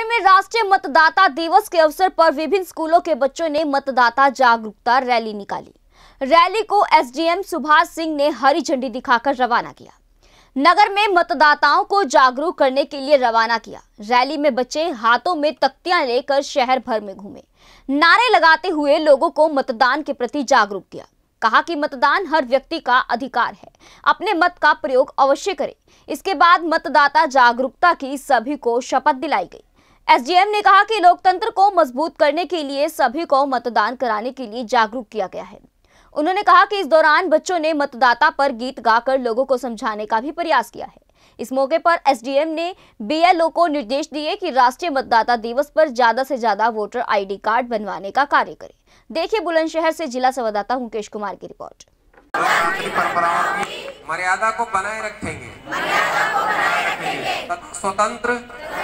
शहर में राष्ट्रीय मतदाता दिवस के अवसर पर विभिन्न स्कूलों के बच्चों ने मतदाता जागरूकता रैली निकाली। रैली को एसडीएम सुभाष सिंह ने हरी झंडी दिखाकर रवाना किया। नगर में मतदाताओं को जागरूक करने के लिए रवाना किया। रैली में बच्चे हाथों में तख्तियाँ लेकर शहर भर में घूमे। नारे लगाते हुए लोगों को मतदान के प्रति जागरूक किया। कहा कि मतदान हर व्यक्ति का अधिकार है। अपने मत का प्रयोग अवश्य करें। इसके बाद मतदाता जागरूकता की सभी को शपथ दिलाई गई। एसडीएम ने कहा कि लोकतंत्र को मज़बूत करने के लिए सभी को मतदान कराने के लिए जागरूक किया गया है। उन्होंने कहा कि इस दौरान बच्चों ने मतदाता पर गीत गाकर लोगों को समझाने का भी प्रयास किया है। इस मौके पर एसडीएम ने बीएलओ को निर्देश दिए कि राष्ट्रीय मतदाता दिवस पर ज़्यादा से ज़्यादा वोटर आईडी कार्ड बनवाने का कार्य करें। देखिए बुलंदशहर से जिला संवाददाता मुकेश कुमार की रिपोर्ट। मर्यादा को बनाए रखेंगे।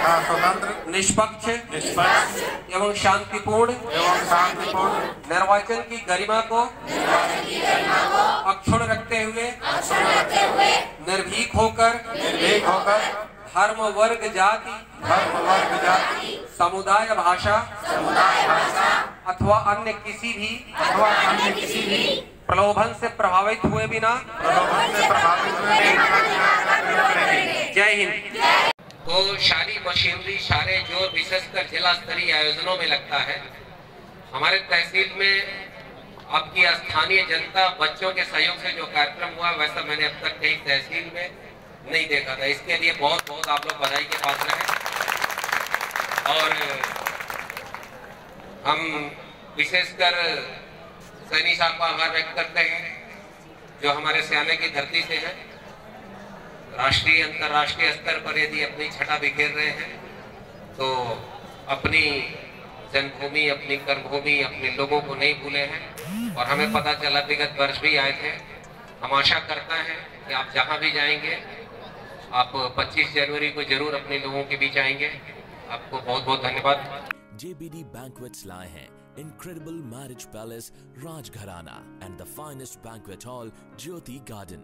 तथा स्वतंत्र स्वतंत्र निष्पक्ष निष्पक्ष एवं शांतिपूर्ण एवं शांतिपूर्ण निर्वाचन की गरिमा को अक्षुण रखते हुए निर्भीक होकर निर्भीक होकर धर्म वर्ग जाति धर्म वर्ग जाति समुदाय भाषा समुदाय भाषा अथवा अन्य किसी भी अथवा अन्य किसी भी प्रलोभन से प्रभावित हुए बिना प्रलोभन से प्रभावित हुए बिना जय हिंद। तो सारी मशीनरी सारे जो विशेषकर जिला स्तरीय आयोजनों में लगता है। हमारे तहसील में अब की स्थानीय जनता, बच्चों के सहयोग से जो कार्यक्रम हुआ, वैसा मैंने अब तक कहीं तहसील में नहीं देखा था। इसके लिए बहुत बहुत आप लोग बधाई के पात्र हैं। और हम विशेषकर सैनी साहब का आभार व्यक्त करते हैं, जो हमारे सियाने की धरती से है। राष्ट्रीय अंतर्राष्ट्रीय स्तर पर यदि अपनी छटा बिखेर रहे हैं तो अपनी जन्मभूमि अपनी कर्मभूमि, अपने लोगों को नहीं भूले हैं। और हमें पता चला, विगत वर्ष भी आए थे। हम आशा करता है कि आप जहाँ भी जाएँगे, आप 25 जनवरी को ज़रूर अपने लोगों के बीच आएँगे। आपको बहुत बहुत धन्यवाद। JBD Banquets lie hai incredible marriage palace Rajgharana and the finest banquet hall Jyoti Garden.